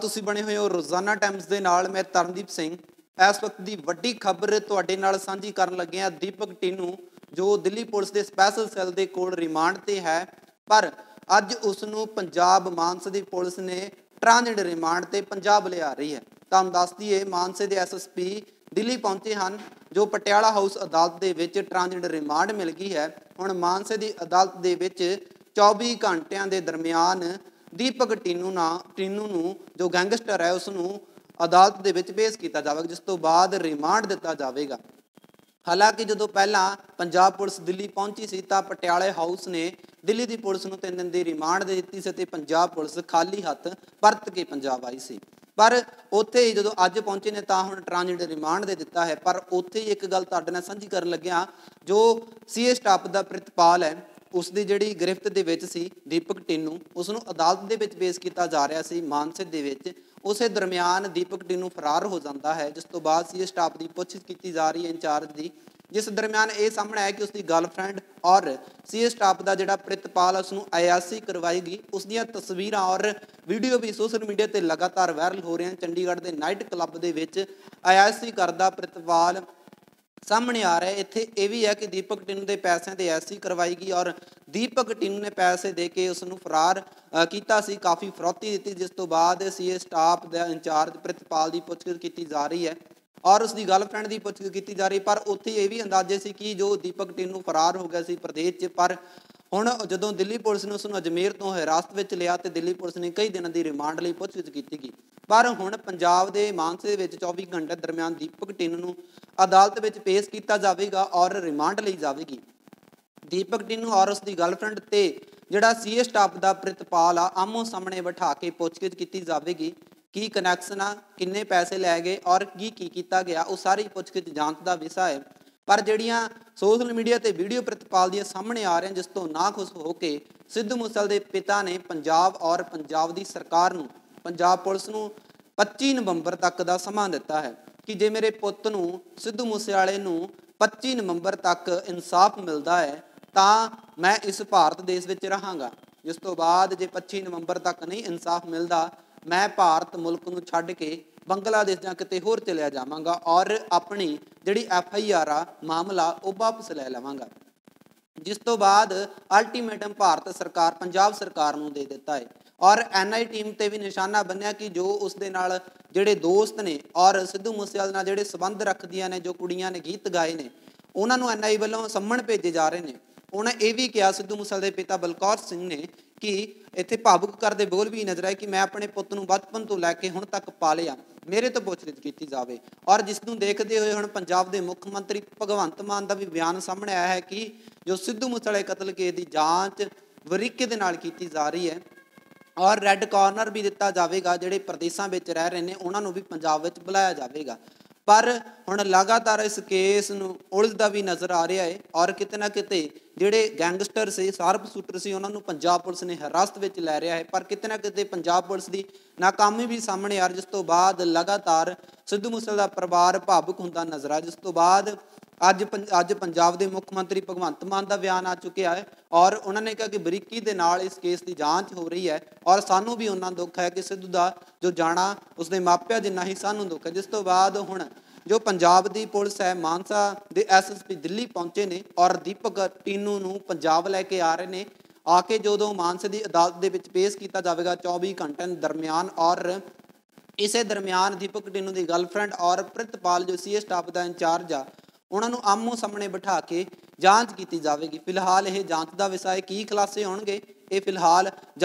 ਤੁਸੀਂ ਬਣੇ ਹੋਏ ਹੋ ਰੋਜ਼ਾਨਾ ਟਾਈਮਸ ਦੇ ਨਾਲ, ਮੈਂ ਤਰਨਦੀਪ ਸਿੰਘ। ਇਸ ਵਕਤ ਦੀ ਵੱਡੀ ਖਬਰ ਤੁਹਾਡੇ ਨਾਲ ਸਾਂਝੀ ਕਰਨ ਲੱਗੇ ਹਾਂ ਦੀਪਕ ਟੀਨੂ, ਜੋ ਦਿੱਲੀ ਪੁਲਿਸ ਦੇ ਸਪੈਸ਼ਲ ਸੈੱਲ ਦੇ ਕੋਲ ਰਿਮਾਂਡ ਤੇ ਹੈ। ਪਰ ਅੱਜ ਉਸ ਨੂੰ ਪੰਜਾਬ ਮਾਨਸਾ ਦੀ ਪੁਲਿਸ ਨੇ ਟ੍ਰਾਂਜ਼ਿਟ ਰਿਮਾਂਡ ਤੇ ਪੰਜਾਬ ਲਿਆ ਰਹੀ ਹੈ। ਤੁਹਾਨੂੰ ਦੱਸ ਦਈਏ, ਮਾਨਸੇ ਦੇ ਐਸਐਸਪੀ ਦਿੱਲੀ ਪਹੁੰਚੇ ਹਨ, ਜੋ ਪਟਿਆਲਾ ਹਾਊਸ ਅਦਾਲਤ ਦੇ ਵਿੱਚ ਟ੍ਰਾਂਜ਼ਿਟ ਰਿਮਾਂਡ ਮਿਲ ਗਈ ਹੈ। ਹੁਣ ਮਾਨਸੇ ਦੀ ਅਦਾਲਤ ਦੇ ਵਿੱਚ 24 ਘੰਟਿਆਂ ਦੇ ਦਰਮਿਆਨ ਦੀਪਕ ਟੀਨੂ ਨਾ, ਟੀਨੂ ਨੂੰ, ਜੋ ਗੈਂਗਸਟਰ ਹੈ ਉਸ ਨੂੰ ਅਦਾਲਤ ਦੇ ਵਿੱਚ ਪੇਸ਼ ਕੀਤਾ ਜਾਵੇਗਾ, ਜਿਸ ਤੋਂ ਬਾਅਦ ਰਿਮਾਂਡ ਦਿੱਤਾ ਜਾਵੇਗਾ। ਹਾਲਾਂਕਿ ਜਦੋਂ ਪਹਿਲਾਂ ਪੰਜਾਬ ਪੁਲਿਸ ਦਿੱਲੀ ਪਹੁੰਚੀ ਸੀ, ਤਾਂ ਪਟਿਆਲੇ ਹਾਊਸ ਨੇ ਦਿੱਲੀ ਦੀ ਪੁਲਿਸ ਨੂੰ ਤਿੰਨ ਦਿਨ ਦੀ ਰਿਮਾਂਡ ਦੇ ਦਿੱਤੀ ਸੀ ਤੇ ਪੰਜਾਬ ਪੁਲਿਸ ਖਾਲੀ ਹੱਥ ਪਰਤ ਕੇ ਪੰਜਾਬ ਆਈ ਸੀ। ਪਰ ਉੱਥੇ ਹੀ ਜਦੋਂ ਅੱਜ ਪਹੁੰਚੇ ਨੇ, ਤਾਂ ਹੁਣ ਟ੍ਰਾਂਜ਼ਿਟ ਰਿਮਾਂਡ ਦੇ ਦਿੱਤਾ ਹੈ। ਪਰ ਉੱਥੇ ਹੀ ਇੱਕ ਗੱਲ ਤੁਹਾਡੇ ਨਾਲ ਸਾਂਝੀ ਕਰਨ ਲੱਗਿਆ, ਜੋ ਸੀਏ ਸਟਾਫ ਦਾ ਪ੍ਰਿਤਪਾਲ ਹੈ ਉਸ ਦੀ ਜਿਹੜੀ ਗ੍ਰਿਫਤ ਦੇ ਵਿੱਚ ਸੀ, ਦੀਪਕ ਟਿੰਨੂ ਉਸ ਨੂੰ ਅਦਾਲਤ ਦੇ ਵਿੱਚ ਪੇਸ਼ ਕੀਤਾ ਜਾ ਰਿਹਾ ਸੀ ਮਾਨਸੇ ਦੇ ਵਿੱਚ। ਉਸੇ ਦਰਮਿਆਨ ਦੀਪਕ ਟਿੰਨੂ ਫਰਾਰ ਹੋ ਜਾਂਦਾ ਹੈ, ਜਿਸ ਤੋਂ ਬਾਅਦ ਸੀਏ ਸਟਾਫ ਦੀ ਪੁੱਛਗਿੱਛ ਕੀਤੀ ਜਾ ਰਹੀ ਹੈ ਇੰਚਾਰਜ ਦੀ, ਜਿਸ ਦਰਮਿਆਨ ਇਹ ਸਾਹਮਣੇ ਆਇਆ ਕਿ ਉਸ ਦੀ ਗਰਲਫ੍ਰੈਂਡ ਔਰ ਸੀਏ ਸਟਾਫ ਦਾ ਜਿਹੜਾ ਪ੍ਰਿਤਪਾਲ ਉਸ ਨੂੰ ਆਯਾਸੀ ਕਰਵਾਈ ਗਈ ਉਸ ਦੀਆਂ ਤਸਵੀਰਾਂ ਔਰ ਵੀਡੀਓ ਵੀ ਸੋਸ਼ਲ ਮੀਡੀਆ ਤੇ ਲਗਾਤਾਰ ਵਾਇਰਲ ਹੋ ਰਹੀਆਂ ਚੰਡੀਗੜ੍ਹ ਦੇ ਨਾਈਟ ਕਲੱਬ ਦੇ ਵਿੱਚ ਆਯਾਸੀ ਕਰਦਾ ਪ੍ਰਿਤਪਾਲ। ਸਾਹਮਣੇ ਆ ਰਿਹਾ ਇੱਥੇ ਇਹ ਵੀ ਹੈ ਕਿ ਦੀਪਕ ਟਿੰਨੂ ਦੇ ਪੈਸਿਆਂ ਤੇ ਐਸੀ ਕਰਵਾਈ ਗਈ ਔਰ ਦੀਪਕ ਟਿੰਨੂ ਨੇ ਪੈਸੇ ਦੇ ਕੇ ਉਸ ਨੂੰ ਫਰਾਰ ਕੀਤਾ ਸੀ। ਕਾਫੀ ਫਰੋਤੀ ਦਿੱਤੀ, ਜਿਸ ਤੋਂ ਬਾਅਦ ਸੀਏ ਸਟਾਫ ਦਾ ਇੰਚਾਰਜ ਪ੍ਰਿਤਪਾਲ ਦੀ ਪੁੱਛਗਿੱਛ ਕੀਤੀ ਜਾ ਰਹੀ ਹੈ ਔਰ ਉਸ ਦੀ ਗਰਲਫ੍ਰੈਂਡ ਦੀ ਪੁੱਛਗਿੱਛ ਕੀਤੀ ਜਾ ਰਹੀ ਪਰ ਉੱਥੇ ਇਹ ਵੀ ਅੰਦਾਜ਼ੇ ਸੀ ਕਿ ਜੋ ਦੀਪਕ ਟਿੰਨੂ ਫਰਾਰ ਹੋ ਗਿਆ ਸੀ ਪ੍ਰਦੇਸ਼ 'ਚ, ਪਰ ਹੁਣ ਜਦੋਂ ਦਿੱਲੀ ਪੁਲਿਸ ਨੇ ਉਸ ਨੂੰ ਅਜਮੇਰ ਤੋਂ ਹਿਰਾਸਤ ਵਿੱਚ ਲਿਆ ਤੇ ਦਿੱਲੀ ਪੁਲਿਸ ਨੇ ਕਈ ਦਿਨਾਂ ਦੀ ਰਿਮਾਂਡ ਲਈ ਪੁੱਛਗਿੱਛ ਕੀਤੀ ਗਈ। ਪਰ ਹੁਣ ਪੰਜਾਬ ਦੇ ਮਾਨਸੇ ਵਿੱਚ 24 ਘੰਟੇ ਦਰਮਿਆਨ ਦੀਪਕ ਟਿੰਨੂ ਨੂੰ ਅਦਾਲਤ ਵਿੱਚ ਪੇਸ਼ ਕੀਤਾ ਜਾਵੇਗਾ ਔਰ ਰਿਮਾਂਡ ਲਈ ਜਾਵੇਗੀ। ਦੀਪਕ ਟਿੰਨੂ ਔਰ ਉਸ ਦੀ ਗਰਲਫ੍ਰੈਂਡ ਤੇ ਜਿਹੜਾ ਸੀਏ ਸਟਾਫ ਦਾ ਪ੍ਰਿਤਪਾਲ ਆ, ਆਮੋ ਸਾਹਮਣੇ ਬਿਠਾ ਕੇ ਪੁੱਛਗਿੱਛ ਕੀਤੀ ਜਾਵੇਗੀ। ਕੀ ਕਨੈਕਸ਼ਨ ਆ, ਕਿੰਨੇ ਪੈਸੇ ਲੈ ਗਏ ਔਰ ਕੀ ਕੀ ਕੀਤਾ ਗਿਆ, ਉਹ ਸਾਰੀ ਪੁੱਛਗਿੱਛ ਜਾਂਚ ਦਾ ਵਿਸ਼ਾ ਹੈ। ਪਰ ਜਿਹੜੀਆਂ ਸੋਸ਼ਲ ਮੀਡੀਆ ਤੇ ਵੀਡੀਓ ਪ੍ਰਿਤਪਾਲ ਦੀਆਂ ਸਾਹਮਣੇ ਆ ਰਹੀਆਂ, ਜਿਸ ਤੋਂ ਨਾ ਖੁਸ਼ ਹੋ ਕੇ ਸਿੱਧੂ ਮੂਸੇਵਾਲੇ ਦੇ ਪਿਤਾ ਨੇ ਪੰਜਾਬ ਔਰ ਪੰਜਾਬ ਦੀ ਸਰਕਾਰ ਨੂੰ, ਪੰਜਾਬ ਪੁਲਿਸ ਨੂੰ 25 ਨਵੰਬਰ ਤੱਕ ਦਾ ਸਮਾਂ ਦਿੱਤਾ ਹੈ ਕਿ ਜੇ ਮੇਰੇ ਪੁੱਤ ਨੂੰ, ਸਿੱਧੂ ਮੂਸੇਵਾਲੇ ਨੂੰ 25 ਨਵੰਬਰ ਤੱਕ ਇਨਸਾਫ ਮਿਲਦਾ ਹੈ, ਤਾਂ ਮੈਂ ਇਸ ਭਾਰਤ ਦੇਸ਼ ਵਿੱਚ ਰਹਾਂਗਾ। ਜਿਸ ਤੋਂ ਬਾਅਦ ਜੇ 25 ਨਵੰਬਰ ਤੱਕ ਨਹੀਂ ਇਨਸਾਫ ਮਿਲਦਾ, ਮੈਂ ਭਾਰਤ ਮੁਲਕ ਨੂੰ ਛੱਡ ਕੇ ਬੰਗਲਾਦੇਸ਼ ਜਾਂ ਕਿਤੇ ਹੋਰ ਚਲਿਆ ਜਾਵਾਂਗਾ ਔਰ ਆਪਣੀ ਜਿਹੜੀ ਐਫ ਆਈ ਆਰ ਆ, ਮਾਮਲਾ ਉਹ ਵਾਪਸ ਲੈ ਲਵਾਂਗਾ। ਜਿਸ ਤੋਂ ਬਾਅਦ ਅਲਟੀਮੇਟਮ ਭਾਰਤ ਸਰਕਾਰ, ਪੰਜਾਬ ਸਰਕਾਰ ਨੂੰ ਦੇ ਦਿੱਤਾ ਹੈ। ਔਰ ਐਨਆਈ ਟੀਮ ਤੇ ਵੀ ਨਿਸ਼ਾਨਾ ਬੰਨਿਆ ਕਿ ਜੋ ਉਸ ਦੇ ਨਾਲ ਜਿਹੜੇ ਦੋਸਤ ਨੇ ਔਰ ਸਿੱਧੂ ਮੂਸੇਵਾਲੇ ਨਾਲ ਜਿਹੜੇ ਸਬੰਧ ਰੱਖਦੀਆਂ ਨੇ, ਜੋ ਕੁੜੀਆਂ ਨੇ, ਗੀਤ ਗਾਏ ਨੇ, ਉਹਨਾਂ ਨੂੰ ਐਨਆਈ ਵੱਲੋਂ ਸੰਮਣ ਭੇਜੇ ਜਾ ਰਹੇ ਨੇ। ਉਹਨਾਂ ਇਹ ਵੀ ਕਿਹਾ ਸਿੱਧੂ ਮੂਸੇਵਾਲੇ ਦੇ ਪਿਤਾ ਬਲਕੌਰ ਸਿੰਘ ਨੇ ਕਿ ਇੱਥੇ ਭਾਵੁਕ ਕਰਦੇ ਬੋਲ ਵੀ ਨਜ਼ਰ ਆਏ ਕਿ ਮੈਂ ਆਪਣੇ ਪੁੱਤ ਨੂੰ ਬਚਪਨ ਤੋਂ ਲੈ ਕੇ ਹੁਣ ਤੱਕ ਪਾਲਿਆ, ਮੇਰੇ ਤੋਂ ਪੁੱਛਗਿੱਛ ਕੀਤੀ ਜਾਵੇ। ਔਰ ਜਿਸ ਨੂੰ ਦੇਖਦੇ ਹੋਏ ਹੁਣ ਪੰਜਾਬ ਦੇ ਮੁੱਖ ਮੰਤਰੀ ਭਗਵੰਤ ਮਾਨ ਦਾ ਵੀ ਬਿਆਨ ਸਾਹਮਣੇ ਆਇਆ ਹੈ ਕਿ ਜੋ ਸਿੱਧੂ ਮੂਸੇਵਾਲੇ ਕਤਲ ਕੇਸ ਦੀ ਜਾਂਚ ਵਰੀਕੇ ਦੇ ਨਾਲ ਕੀਤੀ ਜਾ ਰਹੀ ਹੈ ਔਰ ਰੈੱਡ ਕਾਰਨਰ ਵੀ ਦਿੱਤਾ ਜਾਵੇਗਾ, ਜਿਹੜੇ ਪ੍ਰਦੇਸ਼ਾਂ ਵਿੱਚ ਰਹਿ ਰਹੇ ਨੇ, ਉਹਨਾਂ ਨੂੰ ਵੀ ਪੰਜਾਬ ਵਿੱਚ ਬੁਲਾਇਆ ਜਾਵੇਗਾ। ਪਰ ਹੁਣ ਲਗਾਤਾਰ ਇਸ ਕੇਸ ਨੂੰ ਉਲਝਦਾ ਵੀ ਨਜ਼ਰ ਆ ਰਿਹਾ ਹੈ ਔਰ ਕਿਤੇ ਨਾ ਕਿਤੇ ਜਿਹੜੇ ਗੈਂਗਸਟਰ ਸੀ, ਸਾਰਪ ਸ਼ੂਟਰ ਸੀ, ਉਹਨਾਂ ਨੂੰ ਪੰਜਾਬ ਪੁਲਿਸ ਨੇ ਹਿਰਾਸਤ ਵਿੱਚ ਲੈ ਰਿਹਾ ਹੈ ਪਰ ਕਿਤੇ ਨਾ ਕਿਤੇ ਪੰਜਾਬ ਪੁਲਿਸ ਦੀ ਨਾਕਾਮੀ ਵੀ ਸਾਹਮਣੇ ਆ ਰਹੀ, ਜਿਸ ਤੋਂ ਬਾਅਦ ਲਗਾਤਾਰ ਸਿੱਧੂ ਮੂਸੇਵਾਲੇ ਦਾ ਪਰਿਵਾਰ ਭਾਵੁਕ ਹੁੰਦਾ ਨਜ਼ਰ ਆ ਜਿਸ ਤੋਂ ਬਾਅਦ ਅੱਜ ਪੰ- ਅੱਜ ਪੰਜਾਬ ਦੇ ਮੁੱਖ ਮੰਤਰੀ ਭਗਵੰਤ ਮਾਨ ਦਾ ਬਿਆਨ ਆ ਚੁੱਕਿਆ ਹੈ ਔਰ ਉਹਨਾਂ ਨੇ ਕਿਹਾ ਕਿ ਬਰੀਕੀ ਦੇ ਨਾਲ ਇਸ ਕੇਸ ਦੀ ਜਾਂਚ ਹੋ ਰਹੀ ਹੈ ਔਰ ਸਾਨੂੰ ਵੀ ਉਹਨਾਂ ਦੁੱਖ ਹੈ ਕਿ ਸਿੱਧੂ ਦਾ ਜੋ ਜਾਣਾ ਉਸਦੇ ਮਾਪਿਆਂ ਜਿੰਨਾ ਹੀ ਸਾਨੂੰ ਦੁੱਖ ਹੈ, ਜਿਸ ਤੋਂ ਬਾਅਦ ਹੁਣ ਜੋ ਪੰਜਾਬ ਦੀ ਪੁਲਿਸ ਹੈ, ਮਾਨਸਾ ਦੇ ਐਸਐਸਪੀ ਦਿੱਲੀ ਪਹੁੰਚੇ ਨੇ ਔਰ ਦੀਪਕ ਟੀਨੂ ਨੂੰ ਪੰਜਾਬ ਲੈ ਕੇ ਆ ਰਹੇ ਨੇ, ਆ ਕੇ ਜਦੋਂ ਮਾਨਸੇ ਦੀ ਅਦਾਲਤ ਦੇ ਵਿੱਚ ਪੇਸ਼ ਕੀਤਾ ਜਾਵੇਗਾ 24 ਘੰਟਿਆਂ ਦਰਮਿਆਨ ਔਰ ਇਸੇ ਦਰਮਿਆਨ ਦੀਪਕ ਟਿੰਨੂ ਦੀ ਗਰਲਫ੍ਰੈਂਡ ਔਰ ਪ੍ਰਿਤਪਾਲ ਜੋ ਸੀਏ ਸਟਾਫ ਦਾ ਇੰਚਾਰਜ ਆ ਉਹਨਾਂ ਨੂੰ ਆਮੋ ਸਾਹਮਣੇ ਬਿਠਾ ਕੇ ਜਾਂਚ ਕੀਤੀ ਜਾਵੇਗੀ। ਫਿਲਹਾਲ ਇਹ ਜਾਂਚ ਦਾ ਵਿਸ਼ਾ ਹੈ। ਕੀ ਖੁਲਾਸੇ ਹੋਣਗੇ? ਇਹ ਫਿਲਹਾਲ ਜਾਂਚ